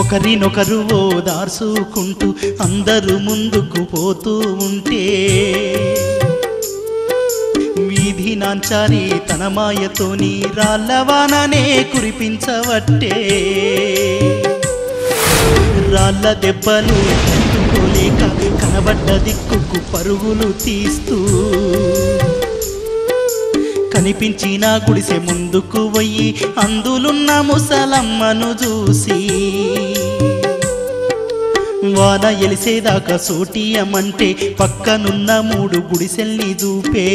ఒకరినొకరు ఓదార్చుకుంటూ అందరూ ముందుకు పోతూ ఉంటే వీధి నాంచారి తన మాయతోని రాళ్ళవాననే కురిపించవట్టే. రాళ్ళ దెబ్బలు తట్టుకోలేక కనబడ్డ దిక్కుకు పరుగులు తీస్తూ. కనిపించిన గుడిసె ముందుకు పోయి అందులున్న ముసలమ్మను చూసి. వాన ఎలిసేదాకా సోటియమంటే పక్కనున్న మూడు గుడిసెల్ని చూపే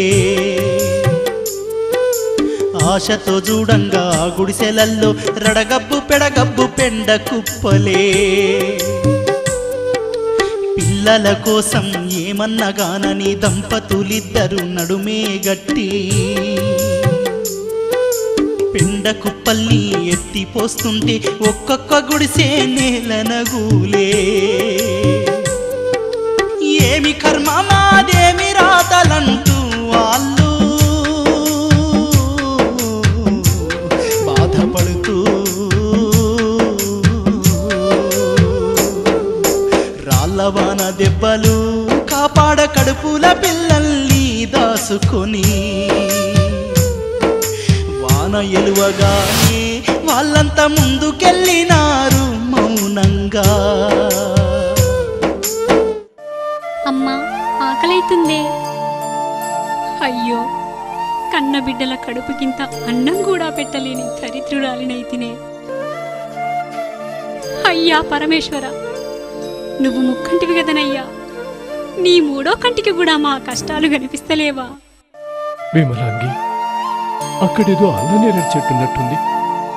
ఆశతో చూడంగా గుడిసెలల్లో రడగబ్బు పెడగబ్బు పెండ కుప్పలే. పిల్లల కోసం ఏమన్నగానని దంపతులిద్దరు నడుమే గట్టి. పెండ కుప్పల్ని ఎత్తిపోస్తుంటే ఒక్కొక్క గుడిసే నేలనగూలే ఏమి కర్మ మాదేమి రాతలంటూ వాళ్ళ చల్లవాన దెబ్బలు కాపాడ కడుపుల పిల్లల్ని దాసుకొని వాన ఎలువగానే వాళ్ళంతా ముందుకెళ్ళినారు మౌనంగా. అమ్మా ఆకలైతుందే. అయ్యో కన్న బిడ్డల కడుపుకింత అన్నం కూడా పెట్టలేని దరిద్రురాలినైతినే. అయ్యా పరమేశ్వర నువ్వు ముక్కంటివి కదనయ్యా. నీ మూడో కంటికి కూడా మా కష్టాలు కనిపిస్తలేవా? విమలాంగి అక్కడేదో అల్లనేరేడు చెట్టున్నట్టుంది.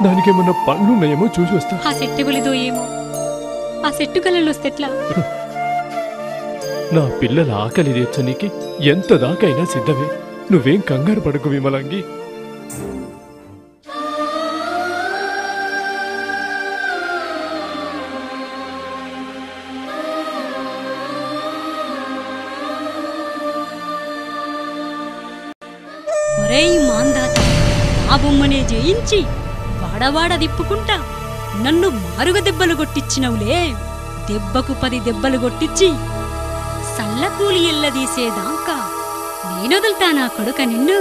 దానికేమన్నా పండ్లున్నాయేమో చూసి వస్తా. ఆ సెట్టెబులిదో ఏమో. ఆ సెట్టు కళ్ళలో ఎట్లా నా పిల్లల ఆకలి తీర్చనీకి ఎంత దాకైనా సిద్ధమే. నువ్వేం కంగారు పడకు విమలాంగి. చేయించి వాడవాడ దిప్పుకుంటా నన్ను మారుగ దెబ్బలు కొట్టించినవులే దెబ్బకు పది దెబ్బలు కొట్టించి సల్లకూలి ఎల్లదీసేదాకా నేనొదులుతా నా కొడుక నిన్ను?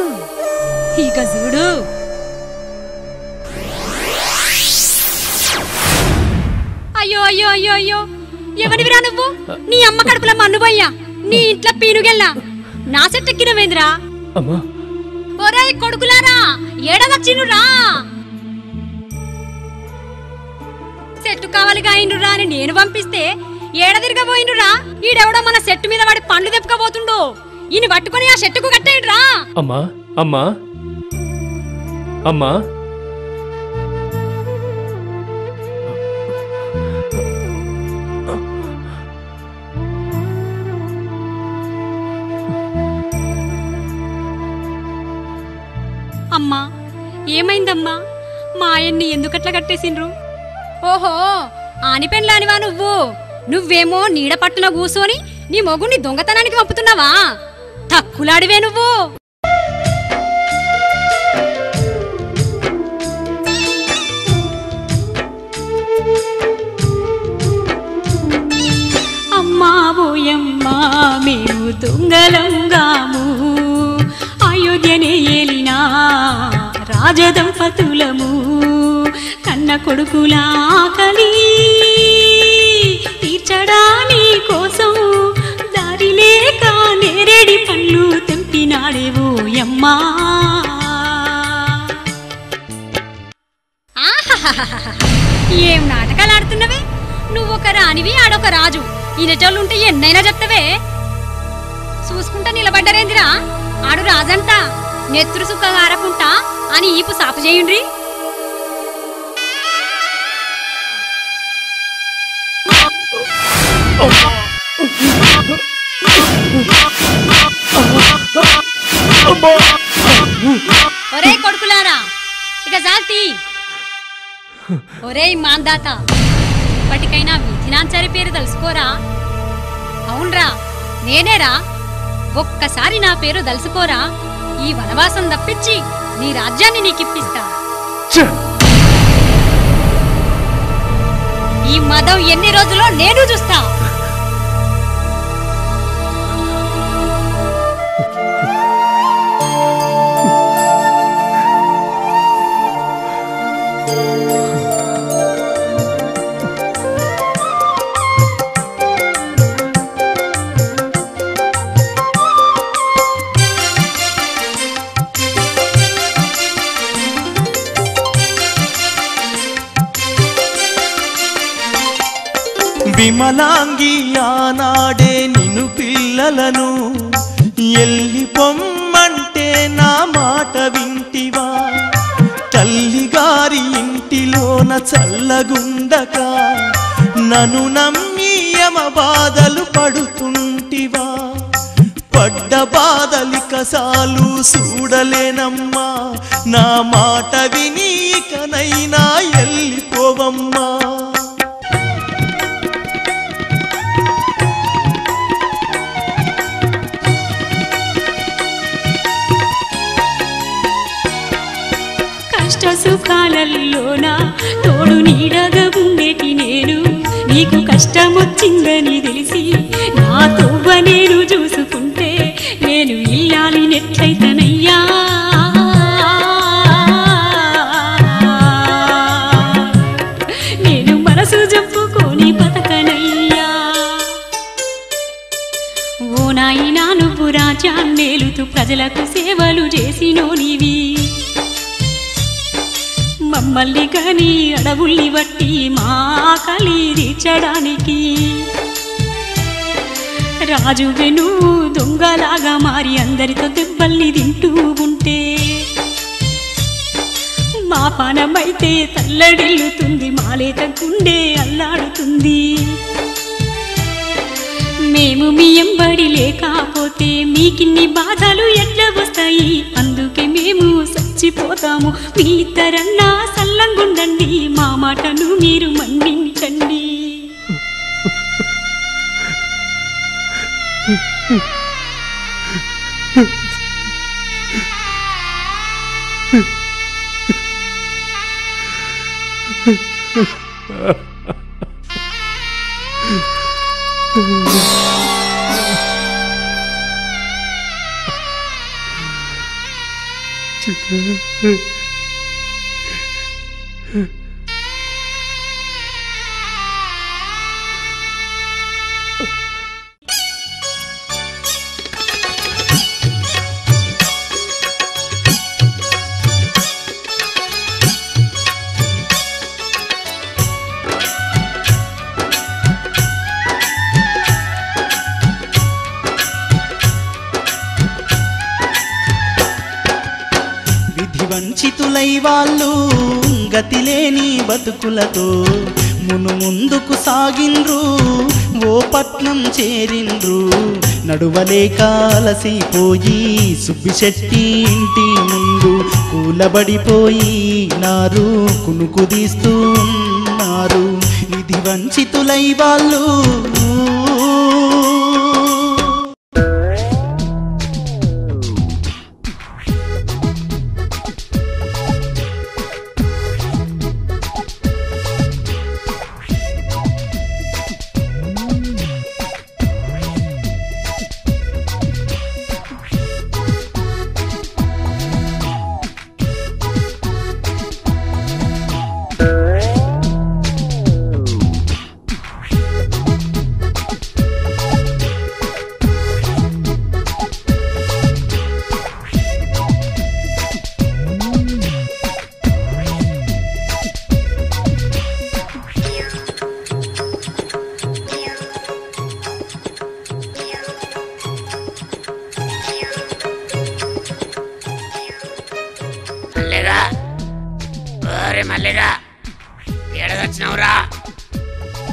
ఇక చూడు. అయ్యో అయ్యో అయ్యో అయ్యో. ఎవరివిరా నువ్వు? నీ అమ్మ కడుపుల మన్నుబయ్యా నీ ఇంట్లో పీనుగెల్లా. నా సెట్టెక్కినవేంద్రా? అమ్మా. ఒరే కొడుకులారా ఏడవచ్చినురా. సెట్టు కావాలిగా అయిండ్రురా అని నేను పంపిస్తే ఏడదిరగబోయినురా ఈడెవడో మన సెట్టు మీద వాడి పండ్లు తెప్పుకోబోతుండో ఈయన పట్టుకొని ఆ చెట్టుకు కట్టేయండిరా. అమ్మా అమ్మా అమ్మా. ఏమైందమ్మా? మా ఆయన్ని ఎందుకట్లా కట్టేసిండ్రు? ఓహో ఆనిపెండ్లానివా నువ్వు? నువ్వేమో నీడ పట్టున కూసోని నీ మొగుణ్ణి దొంగతనానికి పంపుతున్నావా? తక్కులాడివే నువ్వు! అమ్మా ఓయమ్మా మేము దొంగలంగాము అయోధ్యనే ఏలినా రాజదంపతులము. కన్న కొడుకుల ఆకలి తీర్చడాని కోసం? దారి లేక నేరేడి పళ్ళు తెంపినాడేవో యమ్మా. ఏం నాటకాలు ఆడుతున్నవే? నువ్వొక రానివి ఆడొక రాజు. ఇనటోళ్ళుంటే ఎన్నైనా చెప్తవే. చూసుకుంటా నిలబడ్డరేందిరా? ఆడు రాజంతా. నెత్తురు సుఖగారకుంటా అని ఈపు సాపు చేయండి ఒరే కొడుకులారా ఇక జాల్తి ఒరేయ్ మాందాత ఇప్పటికైనా విధినాంచారి పేరు తెలుసుకోరా అవునరా నేనేరా ఒక్కసారి నా పేరు దలుసుకోరా? ఈ వనవాసం తప్పించి నీ రాజ్యాన్ని నీకిప్పిస్తా! ఈ మదం ఎన్ని రోజులో నేను చూస్తా విమలాంగి చల్లగుండక నను నమ్మి యమ బాధలు పడుతుంటివా. పడ్డ బాధలిక సాలు చూడలేనమ్మా. నా మాట విని ఇకనైనా ఎల్లిపోవమ్మా. నీకు కష్టమొచ్చిందని తెలిసి నా తొవ్వ నేను చూసుకుంటే నేను ఇల్లాలి నెట్లయితనయ్యా నేను మనసు చెప్పుకొని బతకనయ్యా. ఓ నాయనా నువ్వు రాజ్యాన్నేలుతూ ప్రజలకు సేవలు చేసినోనివి. మమ్మల్ని మల్లికని అడవుల్ని బట్టి మా ఆకలి తీర్చడానికి రాజు వెను దొంగలాగా మారి అందరితో దెబ్బల్ని తింటూ ఉంటే మా పానమైతే తల్లడిల్లుతుంది మాలేత గుండె అల్లాడుతుంది. మేము మీ ఎంబడి లేకపోతే మీకిన్ని బాధలు ఎట్లా వస్తాయి? అందుకే మేము మర్చిపోతాము. మీ తరన్నా సల్లంగుండండి. మా మాటను మీరు మన్నించండి. విధి వాళ్ళు గతిలేని బతుకులతో మును ముందుకు సాగిండ్రు ఓ పట్నం చేరిండ్రు. నడువలేక అలసిపోయి సుబ్బిశెట్టి ఇంటి ముందు కూలబడిపోయి నారు కునుకుదీస్తూ ఉన్నారు. నిధి వంచితులై వాళ్ళు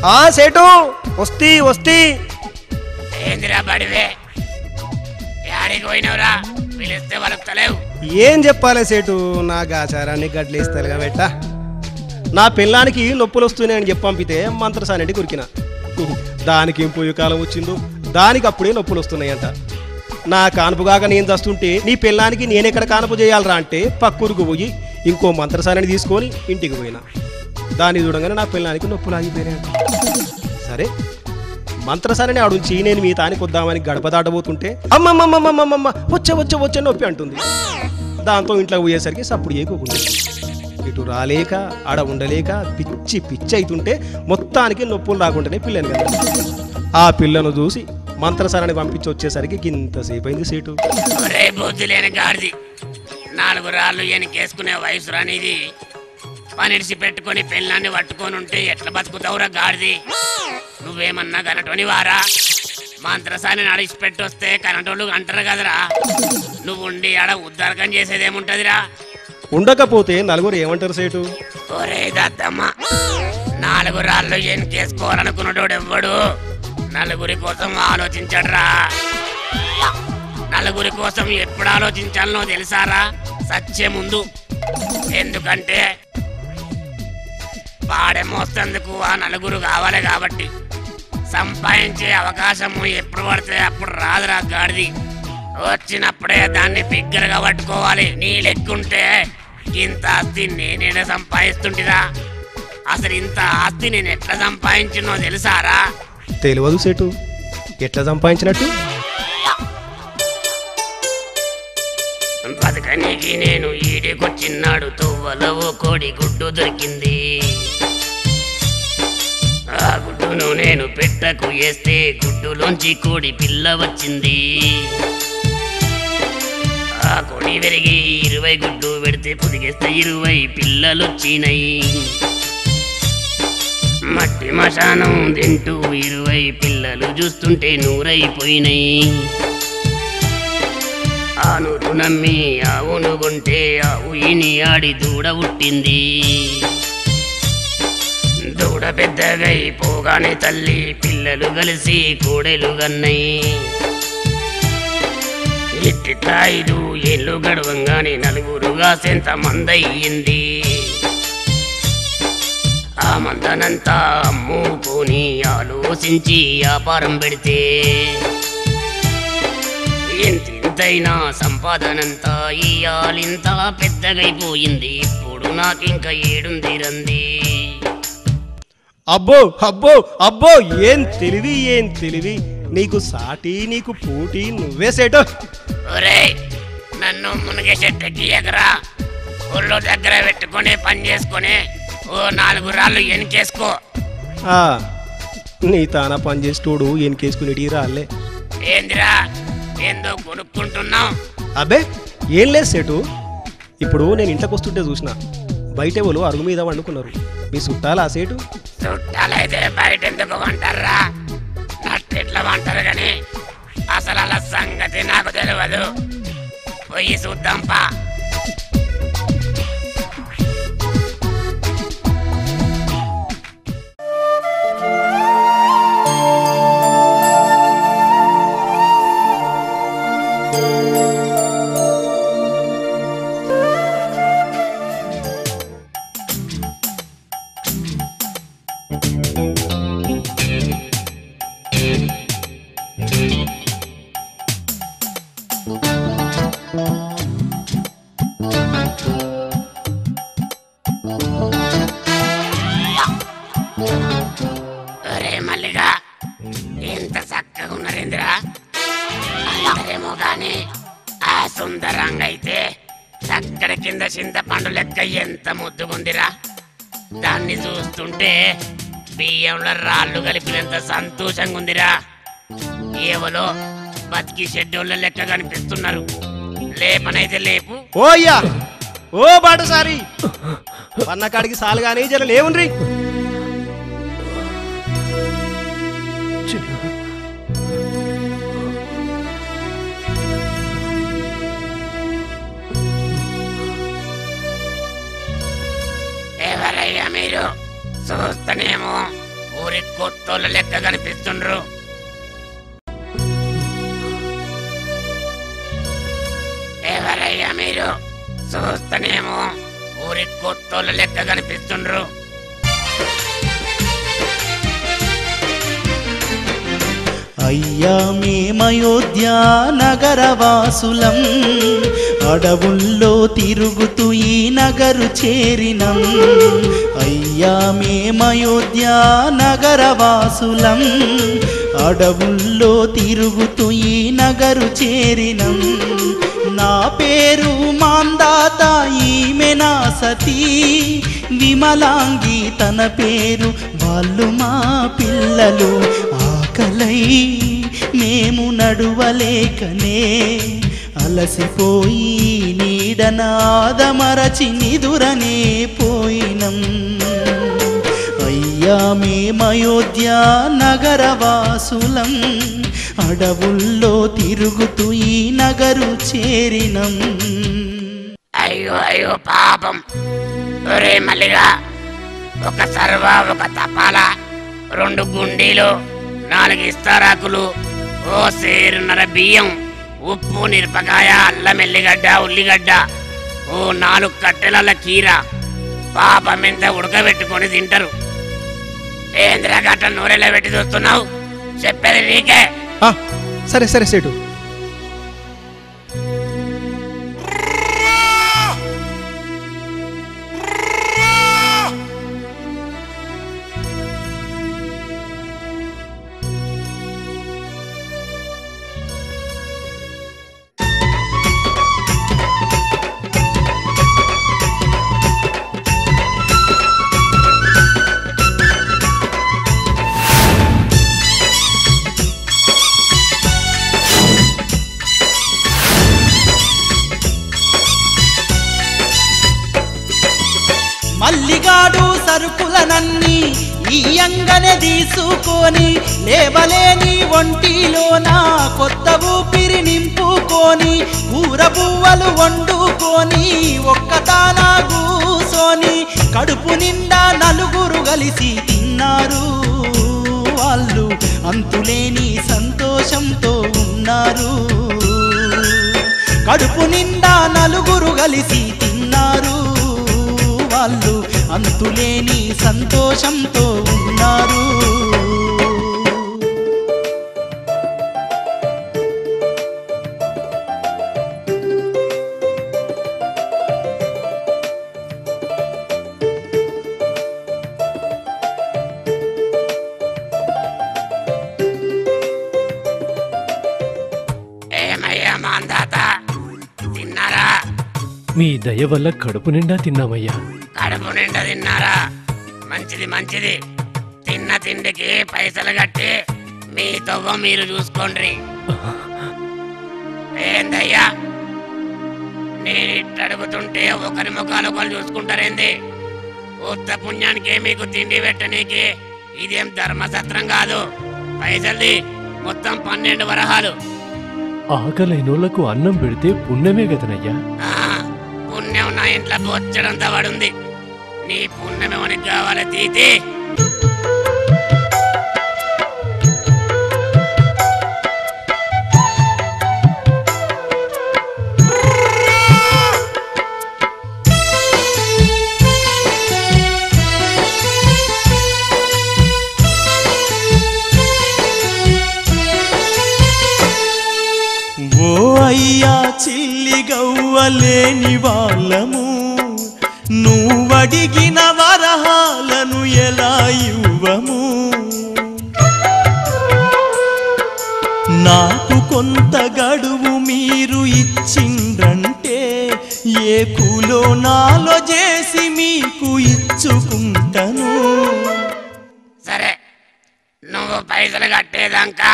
ఆ సేటు. వస్తీ వస్తీ. ఏందిరా బడివే? యాడికి పోయినవురా? పిలిస్తే ఏం చెప్పాలి సేటు? నాకు ఆచారాన్ని గడ్లేస్తాలుగా బెట్ట నా పిల్లానికి నొప్పులు వస్తున్నాయని చెప్పి పంపితే మంత్రసానండి కురికిన. దానికి ఏం పోయే కాలం వచ్చిందో దానికి అప్పుడే నొప్పులు వస్తున్నాయంట నా కానుపుగాక నేను చస్తుంటే నీ పిల్లానికి నేనెక్కడ కానుపు చేయాలరా అంటే పక్కూరుకు పోయి ఇంకో మంత్రసానిని తీసుకొని ఇంటికి పోయినా. దాన్ని చూడగానే నా పిల్లానికి నొప్పులు ఆగిపోయినాయి సరే మంత్రసారిని ఆడుంచి నేను మీ తానికి వద్దామని గడప దాటబోతుంటే అమ్మమ్మమ్మమ్మమ్మమ్మ వచ్చే వచ్చే వచ్చే నొప్పి అంటుంది. దాంతో ఇంట్లో పోయేసరికి సప్పుడు ఏకోకుండా. ఇటు రాలేక ఆడ ఉండలేక పిచ్చి పిచ్చి అవుతుంటే మొత్తానికి నొప్పులు రాకుండానే పిల్లని కదా. ఆ పిల్లను చూసి మంత్రసారాన్ని పంపించి వచ్చేసరికి ఇంతసేపు అయింది సీటు. ఒరే లేని నాలుగు రాళ్ళు వెనకేసుకునే వయసు రానిది. పనిడిసి పెట్టుకొని పెళ్ళాన్ని పట్టుకొని ఉంటే ఎట్లా బతుకుతావురా గాడిది? నువ్వేమన్నా కనటోని వారా? మంత్రసాని నడిచి పెట్టొస్తే కనటోళ్ళు అంటారు కదరా. నువ్వు ఉండి ఆడ ఉద్దారకం చేసేదేముంటదిరా? ఉండకపోతే నలుగురు ఏమంటారు సేటు? ఒరే దద్దమ్మ నాలుగు రాళ్ళు వెనకేసుకోవాలనుకున్నటోడు ఎవ్వడు నలుగురి కోసం ఆలోచించడ్రా? నలుగురి కోసం ఎప్పుడు ఆలోచించాలనో తెలుసారా? సచ్చే ముందు ఎందుకంటే పాడే మోస్తేందుకు ఆ నలుగురు కావాలి కాబట్టి సంపాదించే అవకాశము ఎప్పుడు పడితే అప్పుడు రాదురా గాడిది. వచ్చినప్పుడే దాన్ని బిగ్గరగా పట్టుకోవాలి. నీ లెక్కుంటే ఇంత ఆస్తి నేనేడ సంపాదిస్తుంటిరా? అసలు ఇంత ఆస్తి నేను ఎట్లా సంపాదించినో తెలుసారా? తెలియదు సేటు. ఎట్లా సంపాదించినట్టు? బతకనికి నేను ఈడికొచ్చిన్నాడు తువ్వలో కోడి గుడ్డు దొరికింది. ఆ గుడ్డును నేను పెట్టకు వేస్తే గుడ్డులోంచి కోడి పిల్ల వచ్చింది. ఆ కోడి పెరిగి ఇరవై గుడ్డు పెడితే పొదిగేస్తే ఇరవై పిల్లలొచ్చినాయి మట్టి మశానం తింటూ ఇరవై పిల్లలు చూస్తుంటే నూరైపోయినాయి ఆ నమ్మి ఆవును కొంటే ఆవు ఈని ఆడి దూడ పుట్టింది దూడ పెద్దగై పోగానే తల్లి పిల్లలు కలిసి కోడెలు గన్నయి ఇట్టిట్లా ఐదు ఏళ్ళు గడవంగానే నలుగురుగా సెంత మందయ్యింది. ఆ మందనంతా అమ్ముకొని ఆలోచించి వ్యాపారం పెడితే. ఎంతెంతైనా సంపాదనంతా ఇయాలింత పెద్దగైపోయింది. ఇప్పుడు నాకింక ఏడుంది రంది. అబ్బో అబ్బో అబ్బో ఏం తెలివి ఏం తెలివి? నీకు సాటి నీకు పోటీ నువ్వే సేటు. ఒరేయ్ నన్ను మునిగే చెట్టుకి ఎగరా. ఊళ్ళో దగ్గర పెట్టుకొని పని చేసుకొని ఓ నాలుగు రాళ్ళు ఎనికేసుకో. ఆ, నీ తాన పనిచేసేటోడు ఎనికేసుకునేటి రాలే ఏందిరా? ఏందో కొనుక్కుంటున్నావు అబ్బే ఏం లేదు సేటు. ఇప్పుడు నేను ఇంట్లోకి వస్తుంటే చూసిన. బయట ఎవరు అరుగు మీద వండుకున్నారు. మీ చుట్టాలా ఆ సేటు చుట్టాలైతే బయట ఎందుకు వంటారా నట్టిట్లా వంటారు గాని అసలు అలా సంగతి నాకు తెలియదు పోయి చూద్దాంపా పండు లెక్క ఎంత ముద్దుగుందిరా దాన్ని చూస్తుంటే బియ్యంలో రాళ్ళు కలిపినంత సంతోషంగా ఉందిరా. ఏవలో బతికి షెడ్యూళ్ళ లెక్క కనిపిస్తున్నారు. లేపనైతే లేపు. ఓ ఓ బాటసారి! పన్నకాడికి సాలుగానే జర లేవుండ్రి. చూస్తేనేమో ఊరి కొట్టోళ్ళ లెక్క కనిపిస్తుండ్రు. ఎవరయ్యా మీరు? చూస్తేనేమో ఊరి కొట్టోళ్ళ లెక్క కనిపిస్తుండ్రు. అయ్యా మేమయోధ్య నగరవాసులం అడవుల్లో తిరుగుతూ ఈ నగరు చేరినం. అయ్యా మేమయోధ్య నగరవాసులం అడవుల్లో తిరుగుతూ ఈ నగరు చేరినం. నా పేరు మాందాత ఈమె నా సతీ. విమలాంగి తన పేరు వాళ్ళు మా పిల్లలు. ఆకలై మేము నడువలేకనే అలసిపోయి నీడనాదమరచి నిదురనే పోయినం. అయ్యా మేమయోధ్య నగరవాసులం అడవుల్లో తిరుగుతూ ఈ నగరు చేరినం. అయ్యో అయ్యో పాపం. ఒరే మల్లిగా ఒక సర్వ ఒక తపాల రెండు గుండీలు నాలుగు ఇస్తారాకులు ఓ సేరున్నర బియ్యం ఉప్పు మిరపకాయ అల్లం ఎల్లిగడ్డ ఉల్లిగడ్డ ఓ నాలుగు కట్టెలల కీర పాపం ఎంత ఉడకబెట్టుకొని తింటారు. ఏంద్రా గట్ట నూనెలో పెట్టి చూస్తున్నావు? చెప్పేది నీకే. సరే సరే సేటు. కడుపు నిండా నలుగురు కలిసి తిన్నారు. వాళ్ళు అంతులేని సంతోషంతో ఉన్నారు. కడుపు నిండా నలుగురు కలిసి తిన్నారు. వాళ్ళు అంతులేని సంతోషంతో ఉన్నారు. దయ వల్ల కడుపు నిండా తిన్నామయ్యా. కడుపు నిండా తిన్నారా? మంచిది మంచిది. తిన్న తిండికి పైసలు కట్టి మీ తవ్వ మీరు చూసుకోండి. ఏందయ్యా? నేను ఇట్ట అడుగుతుంటే ఒకరి ముఖాలు ఒకరు చూసుకుంటారేంది? ఉత్త పుణ్యానికి మీకు తిండి పెట్టనీకి ఇదేం ధర్మసత్రం కాదు. పైసల్ది మొత్తం పన్నెండు వరహాలు. ఆకలైనోళ్ళకు అన్నం పెడితే పుణ్యమే కదనయ్యా. ఆ, నా ఇంట్లో బొచ్చడంత పడుంది నీ పుణ్యమేమని కావాలి తీతి. అయ్యా చీ. గవ్వలేని వాళ్ళము. నువ్వడిగిన వరహాలను ఎలా ఇవ్వము? నాకు కొంత గడువు మీరు ఇచ్చిండ్రంటే ఏ కూలో నాలో చేసి మీకు ఇచ్చుకుంటాను. సరే నువ్వు పైసలు కట్టేదాకా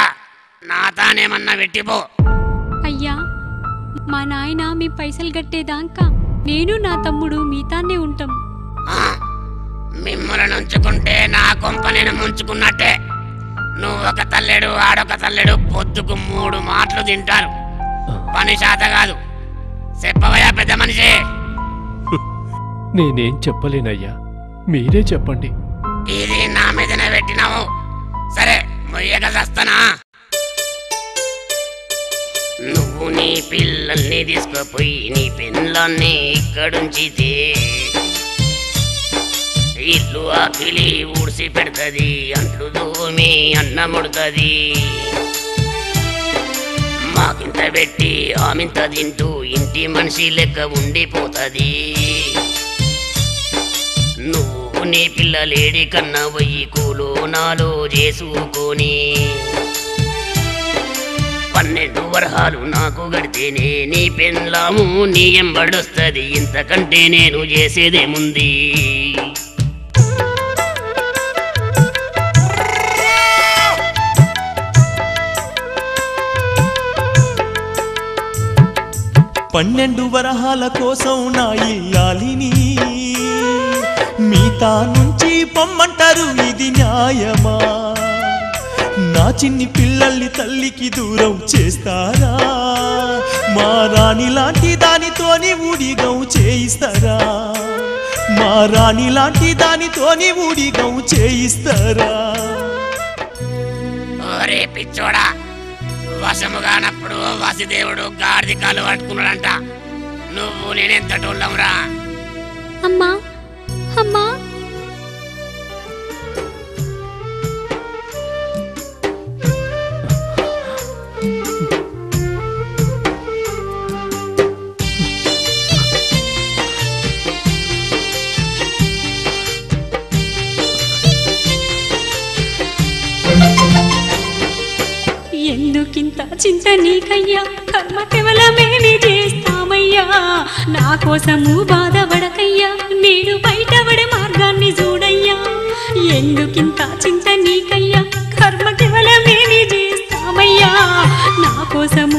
నా తానేమన్నా పెట్టిపో అయ్యా మా నాయన మీ పైసలు కట్టేదాకా. నేను నా తమ్ముడు మీతాన్నే ఉంటాం. మిమ్మల్ని ఉంచుకుంటే నా కొంప నేను ముంచుకున్నట్టే. నువ్వు ఒక తల్లెడు ఆడొక తల్లెడు పొద్దుకు మూడు మాటలు తింటారు. పని శాత కాదు. చెప్పవయ్యా పెద్ద మనిషి. నేనేం చెప్పలేనయ్యా. మీరే చెప్పండి. ఇది నా మీదనే పెట్టినావు. సరే మొయ్యక చస్తానా? నీ పిల్లల్ని తీసుకుపోయి నీ పిల్లల్ని ఇక్కడుంచితే ఇల్లు ఆకిలి ఊడ్చి పెడతది అంట్లు దూమి అన్నముడుతుంది మాకింత పెట్టి ఆమింత తింటూ ఇంటి మనిషి లెక్క ఉండిపోతది. నువ్వు నీ పిల్లలేడి కన్నా వయ్యి కూలో నాలో చేసుకొని పన్నెండు వరహాలు నాకు గడితేనే నీ పెన్లాము నీ ఎంబడొస్తుంది. ఇంతకంటే నేను చేసేదేముంది పన్నెండు వరహాల కోసం నా ఇల్లాలిని మీతా నుంచి పొమ్మంటారు ఇది న్యాయమా? నా చిన్ని పిల్లల్ని తల్లికి దూరం చేస్తారా? మా రాణి లాంటి దానితోని ఊడిగం చేయిస్తారా? మా రాణి లాంటి దానితోని ఊడిగం చేయిస్తారా? ఒరే పిచ్చోడా వశము కానప్పుడు వసుదేవుడు గాడిది కాలు పట్టుకున్నాడంట. నువ్వు నేనెంత టోళ్ళంరా అమ్మా అమ్మా. చింత నీకయ్యా కర్మ కేవలమేమి చేస్తామయ్యా. నా కోసము బాధపడకయ్యా నేను బయటపడే మార్గాన్ని చూడయ్యా. ఎందుకింత చింత నీకయ్యా కర్మ కేవలమేమి చేస్తామయ్యా. నా కోసము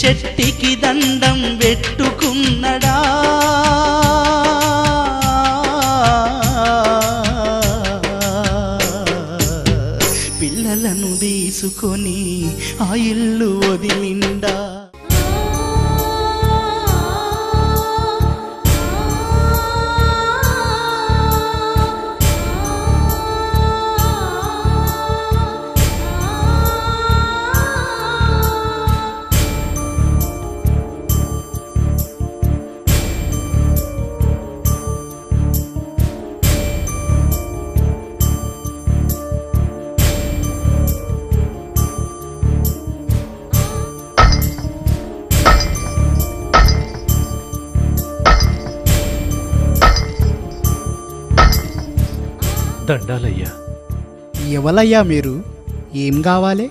చెట్టికి దండం పెట్టు. దండాలయ్యా. ఎవలయ్యా మీరు? ఏం కావాలి?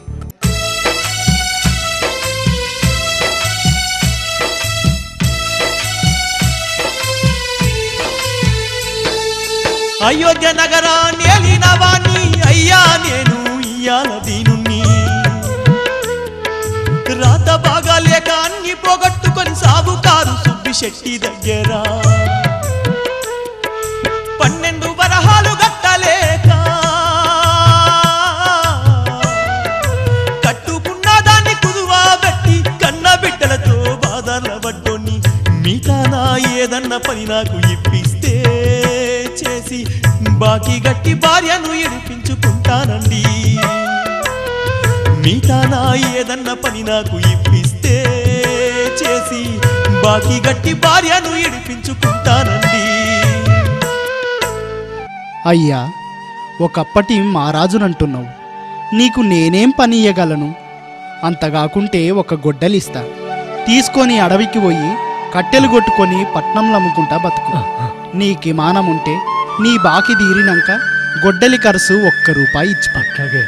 అయోధ్య నగరాన్ని ఏలినవాణ్ణి అయ్యా నేను ఇయ్యాల దీనుణ్ణి. రాత బాగాలేక అన్ని పోగొట్టుకొని సాగుకారు సుబ్బిశెట్టి దగ్గర. ఏదన్న పని నాకు ఇప్పిస్తే చేసి బాకీ గట్టి భార్యను ఎడిపించుకుంటానండి మీకానా ఏదన్న పని నాకు ఇప్పిస్తే చేసి బాకీ గట్టి భార్యను ఎడిపించుకుంటానండి అయ్యా ఒకప్పటి మహారాజునంటున్నావు నీకు నేనేం పని ఇయ్యగలను? అంతగాకుంటే ఒక గొడ్డలిస్తా. తీసుకొని అడవికి పోయి కట్టెలు కొట్టుకొని పట్నంలో అమ్ముకుంటా బతుకు. నీకు మానం ఉంటే నీ బాకి తీరినాక గొడ్డలి ఖర్చు ఒక్క రూపాయి ఇచ్చి అట్లాగే